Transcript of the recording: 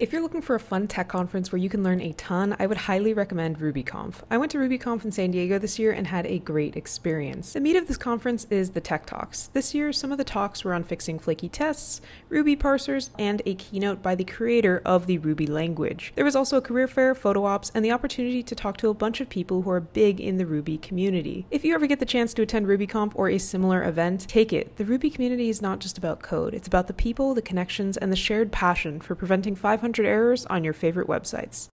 If you're looking for a fun tech conference where you can learn a ton, I would highly recommend RubyConf. I went to RubyConf in San Diego this year and had a great experience. The meat of this conference is the Tech Talks. This year, some of the talks were on fixing flaky tests, Ruby parsers, and a keynote by the creator of the Ruby language. There was also a career fair, photo ops, and the opportunity to talk to a bunch of people who are big in the Ruby community. If you ever get the chance to attend RubyConf or a similar event, take it. The Ruby community is not just about code, it's about the people, the connections, and the shared passion for preventing 500 errors on your favorite websites.